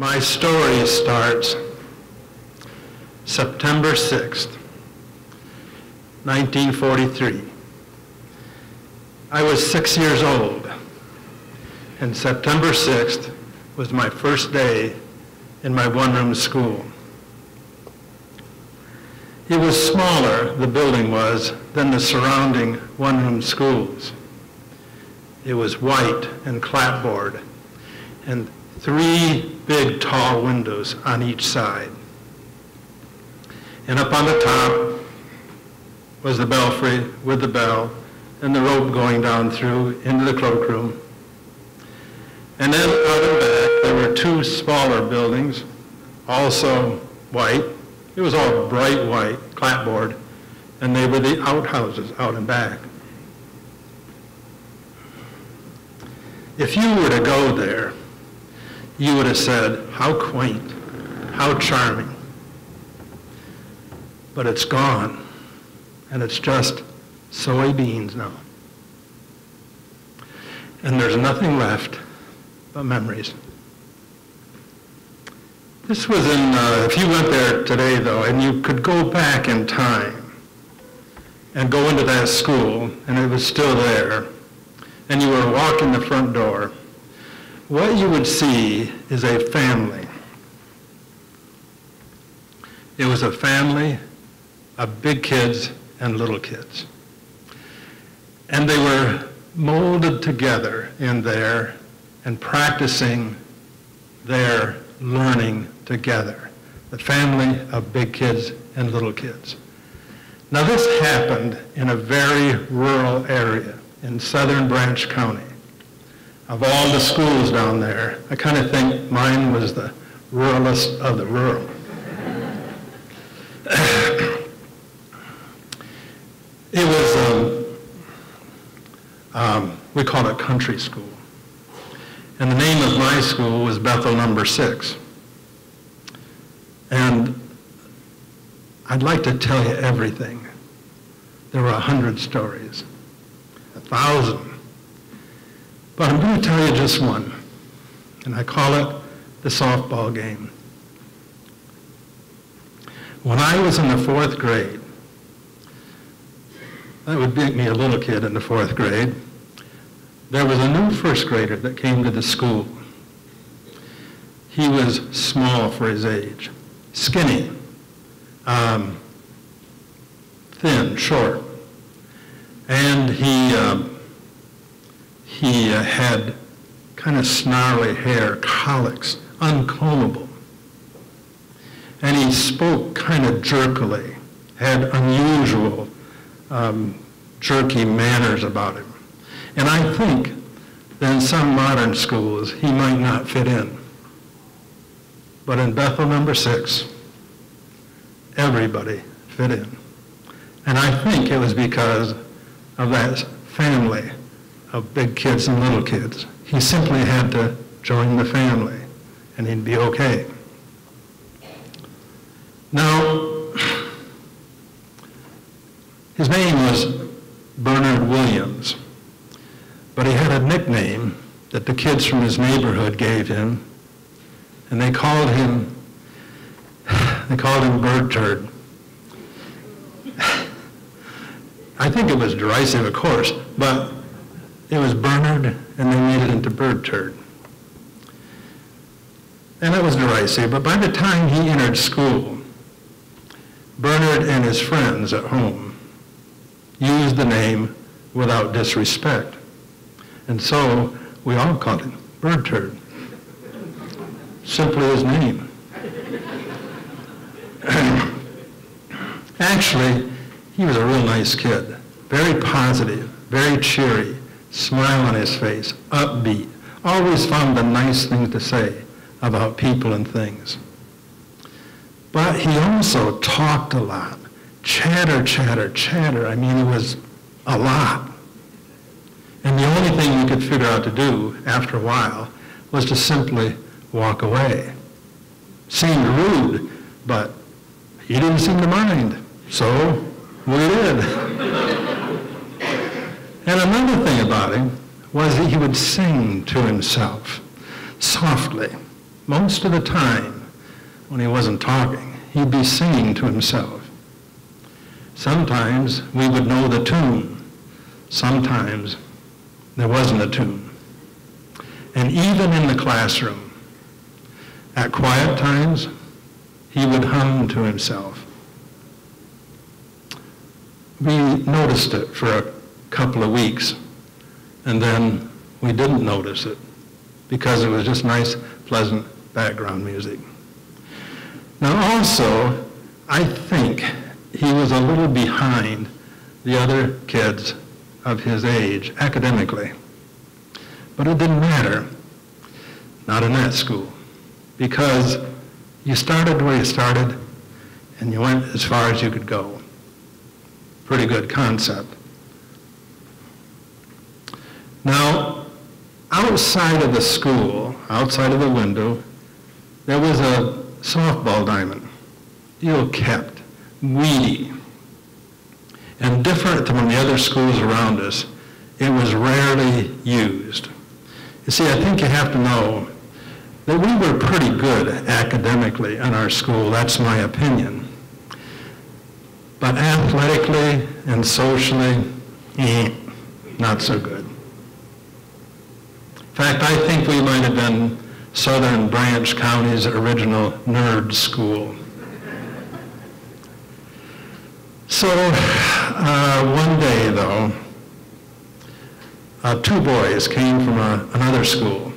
My story starts September 6th, 1943. I was six years old, and September 6th was my first day in my one-room school. It was smaller, the building was, than the surrounding one-room schools. It was white and clapboard, and three big tall windows on each side. And up on the top was the belfry with the bell and the rope going down through into the cloakroom. And then out back, there were two smaller buildings, also white. It was all bright white, clapboard, and they were the outhouses out and back. If you were to go there, you would have said, how quaint, how charming. But it's gone, and it's just soybeans now. And there's nothing left but memories. This was in, uh, if you went there today though, and you could go back in time and go into that school, and it was still there, and you were walking the front door, what you would see is a family. It was a family of big kids and little kids. And they were molded together in there and practicing their learning together. The family of big kids and little kids. Now this happened in a very rural area in southern Branch County of all the schools down there, I kind of think mine was the ruralest of the rural. it was, um, um, we called it country school. And the name of my school was Bethel Number Six. And I'd like to tell you everything. There were a hundred stories, a thousand but I'm going to tell you just one, and I call it the softball game. When I was in the fourth grade, that would make me a little kid in the fourth grade, there was a new first grader that came to the school. He was small for his age, skinny, um, thin, short, and he um, he uh, had kind of snarly hair, colics, uncombable. And he spoke kind of jerkily, had unusual, um, jerky manners about him. And I think that in some modern schools, he might not fit in. But in Bethel number six, everybody fit in. And I think it was because of that family of big kids and little kids. He simply had to join the family and he'd be okay. Now, his name was Bernard Williams, but he had a nickname that the kids from his neighborhood gave him, and they called him, they called him Bird Turd. I think it was derisive, of course, but it was Bernard, and they made it into Bird Turd. And it was derisive, but by the time he entered school, Bernard and his friends at home used the name without disrespect. And so we all called him Bird Turd. Simply his name. Actually, he was a real nice kid, very positive, very cheery, smile on his face, upbeat, always found a nice thing to say about people and things. But he also talked a lot. Chatter, chatter, chatter. I mean, it was a lot. And the only thing we could figure out to do after a while was to simply walk away. Seemed rude, but he didn't seem to mind. So we did. And another thing about him was that he would sing to himself softly. most of the time, when he wasn't talking, he'd be singing to himself. Sometimes we would know the tune. Sometimes there wasn't a tune. And even in the classroom, at quiet times, he would hum to himself. We noticed it for a couple of weeks, and then we didn't notice it because it was just nice, pleasant background music. Now also, I think he was a little behind the other kids of his age academically. But it didn't matter, not in that school, because you started where you started and you went as far as you could go. Pretty good concept. Now, outside of the school, outside of the window, there was a softball diamond, ill kept, weedy, and different from the other schools around us. It was rarely used. You see, I think you have to know that we were pretty good academically in our school. That's my opinion. But athletically and socially, eh, not so good. In fact, I think we might have been Southern Branch County's original nerd school. So uh, one day, though, uh, two boys came from a, another school,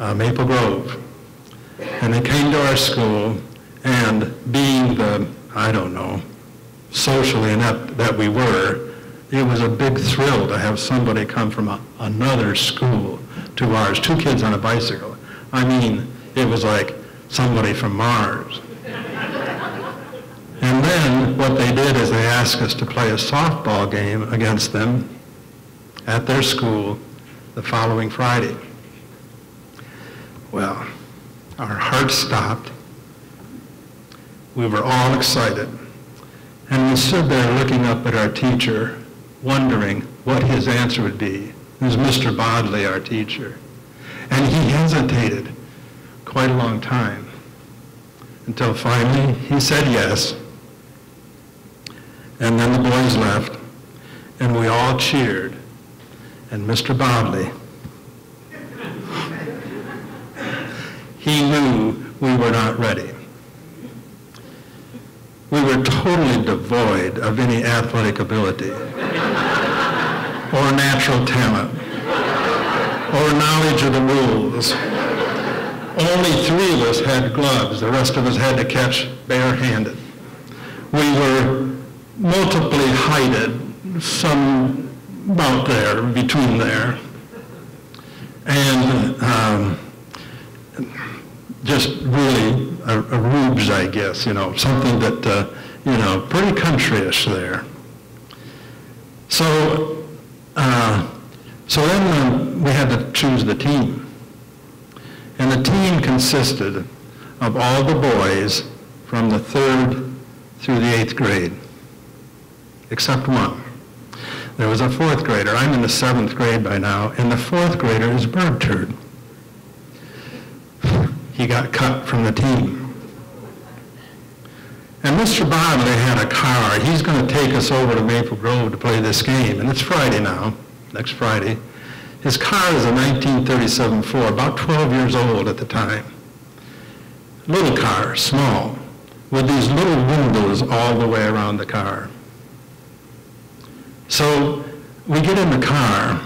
uh, Maple Grove, and they came to our school, and being the, I don't know, socially inept that we were, it was a big thrill to have somebody come from a, another school to ours, two kids on a bicycle. I mean, it was like somebody from Mars. And then what they did is they asked us to play a softball game against them at their school the following Friday. Well, our hearts stopped. We were all excited. And we stood there looking up at our teacher, wondering what his answer would be. It was Mr. Bodley, our teacher. And he hesitated quite a long time until finally he said yes. And then the boys left, and we all cheered. And Mr. Bodley, he knew we were not ready. We were totally devoid of any athletic ability or natural talent or knowledge of the rules. Only three of us had gloves. The rest of us had to catch barehanded. We were multiply heighted, some about there, between there. And um, just really a, a, rubes, I guess, you know, something that, uh, you know, pretty countryish there. So, uh, so then um, we had to choose the team. And the team consisted of all the boys from the third through the eighth grade, except one. There was a fourth grader. I'm in the seventh grade by now, and the fourth grader is Bird Turd. He got cut from the team. And Mr. Bodley had a car. He's going to take us over to Maple Grove to play this game, and it's Friday now, next Friday. His car is a 1937 Ford, about 12 years old at the time. Little car, small, with these little windows all the way around the car. So we get in the car,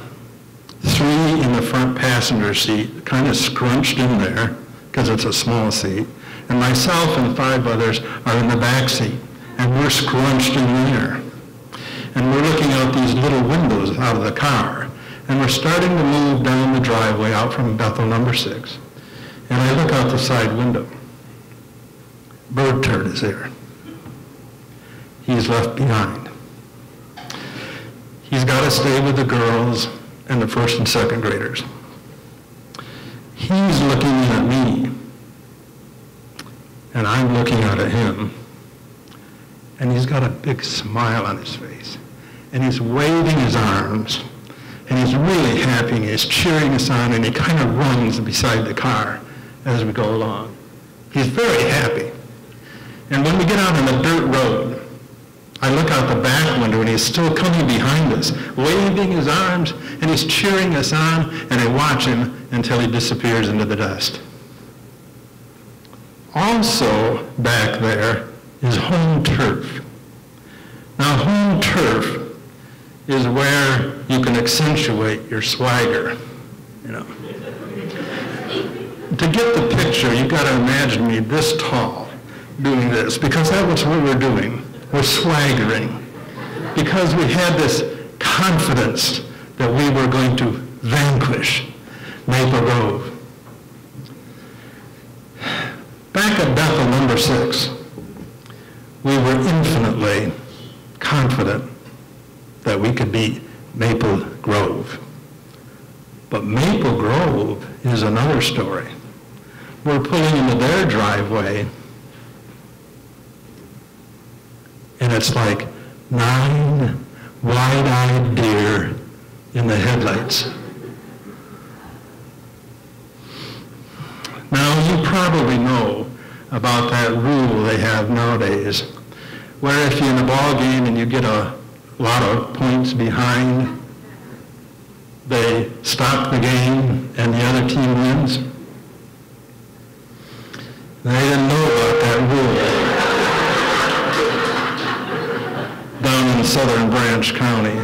three in the front passenger seat, kind of scrunched in there, because it's a small seat, and myself and five others are in the back seat, and we're scrunched in there. And we're looking out these little windows out of the car and we're starting to move down the driveway out from Bethel number six. And I look out the side window. Bird turd is there. He's left behind. He's got to stay with the girls and the first and second graders. He's looking at me, and I'm looking out at him. And he's got a big smile on his face. And he's waving his arms and he's really happy and he's cheering us on and he kind of runs beside the car as we go along. He's very happy. And when we get out on the dirt road, I look out the back window and he's still coming behind us, waving his arms, and he's cheering us on, and I watch him until he disappears into the dust. Also back there is home turf. Now home turf is where you can accentuate your swagger, you know. to get the picture, you've got to imagine me this tall doing this, because that was what we're doing. We're swaggering. Because we had this confidence that we were going to vanquish Maple Grove. Back at Bethel number six, we were infinitely confident that we could beat Maple Grove. But Maple Grove is another story. We're pulling into their driveway, and it's like nine wide-eyed deer in the headlights. Now, you probably know about that rule they have nowadays, where if you're in a ball game and you get a lot of points behind, they stop the game and the other team wins. They didn't know about that rule down in southern Branch County.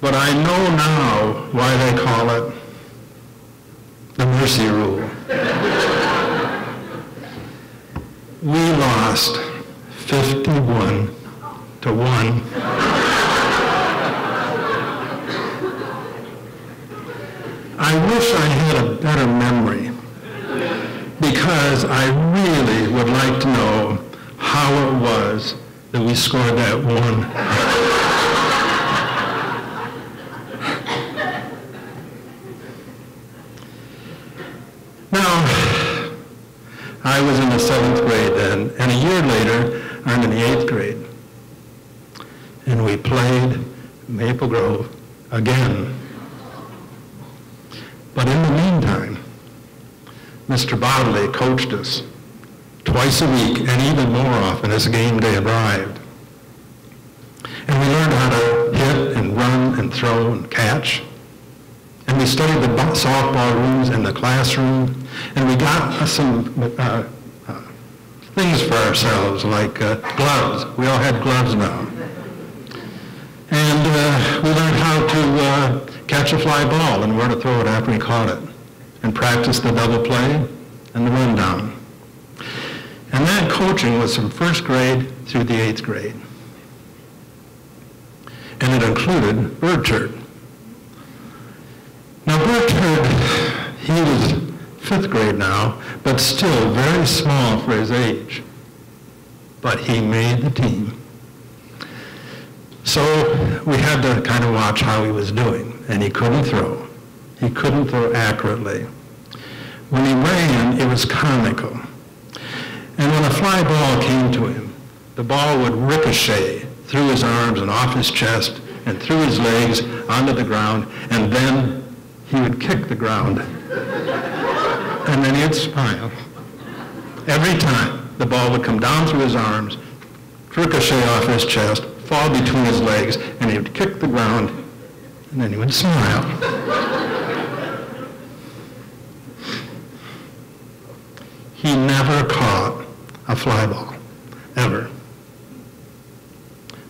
But I know now why they call it the mercy rule. We lost 51 to 1. I wish I had a better memory because I really would like to know how it was that we scored that one. I was in the seventh grade then, and a year later, I'm in the eighth grade. And we played Maple Grove again. But in the meantime, Mr. Bodley coached us twice a week and even more often as game day arrived. And we learned how to hit and run and throw and catch. And we studied the softball rooms in the classroom and we got some uh, uh, things for ourselves, like uh, gloves. We all had gloves now. And uh, we learned how to uh, catch a fly ball and where to throw it after we caught it, and practice the double play and the rundown. And that coaching was from first grade through the eighth grade. And it included Bird Turd. Now Bird Turd, he was fifth grade now, but still very small for his age. But he made the team. So we had to kind of watch how he was doing, and he couldn't throw. He couldn't throw accurately. When he ran, it was comical. And when a fly ball came to him, the ball would ricochet through his arms and off his chest and through his legs onto the ground, and then he would kick the ground and then he'd smile. Every time the ball would come down through his arms, ricochet off his chest, fall between his legs, and he would kick the ground, and then he would smile. he never caught a fly ball, ever.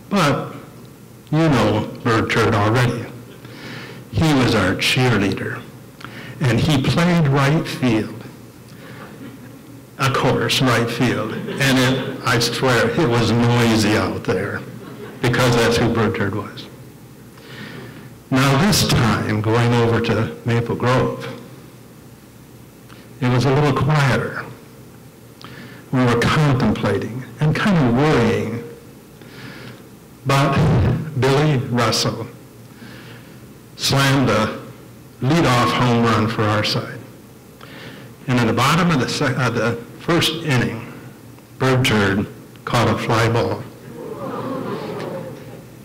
But you know Bird Turd already. He was our cheerleader and he played right field. Of course, right field. And it, I swear, it was noisy out there because that's who Bird Turd was. Now this time, going over to Maple Grove, it was a little quieter. We were contemplating and kind of worrying. But Billy Russell slammed a leadoff home run for our side. And in the bottom of the, uh, the first inning, Bird Turd caught a fly ball.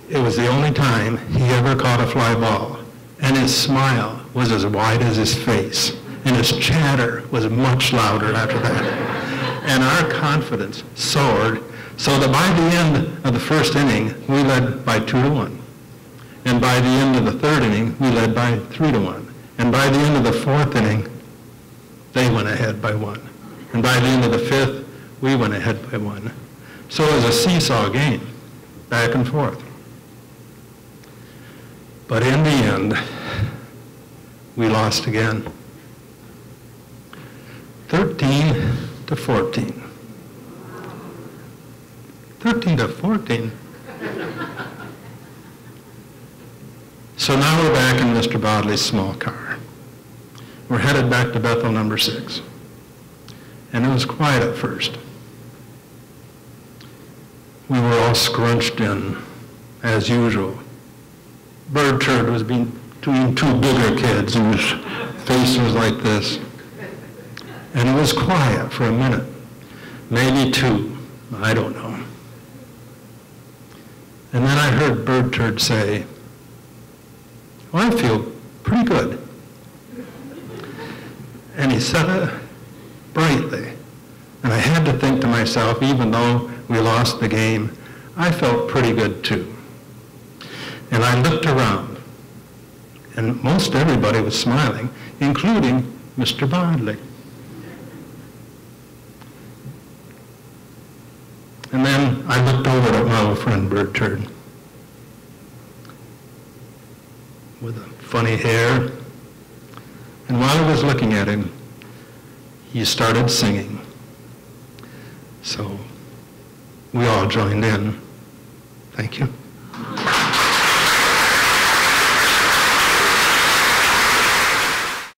It was the only time he ever caught a fly ball. And his smile was as wide as his face and his chatter was much louder after that. And our confidence soared so that by the end of the first inning, we led by two to one. And by the end of the third inning, we led by three to one. And by the end of the fourth inning, they went ahead by one. And by the end of the fifth, we went ahead by one. So it was a seesaw game, back and forth. But in the end, we lost again. 13 to 14. 13 to 14. So now we're back in Mr. Bodley's small car. We're headed back to Bethel number six. And it was quiet at first. We were all scrunched in, as usual. Bird Turd was being, between two bigger kids whose face was like this. And it was quiet for a minute, maybe two, I don't know. And then I heard Bird Turd say, I feel pretty good. And he said it brightly. And I had to think to myself, even though we lost the game, I felt pretty good too. And I looked around, and most everybody was smiling, including Mr. Bodley. And then I looked over at my old friend Bird Turd with the funny hair. And while I was looking at him, he started singing. So we all joined in. Thank you.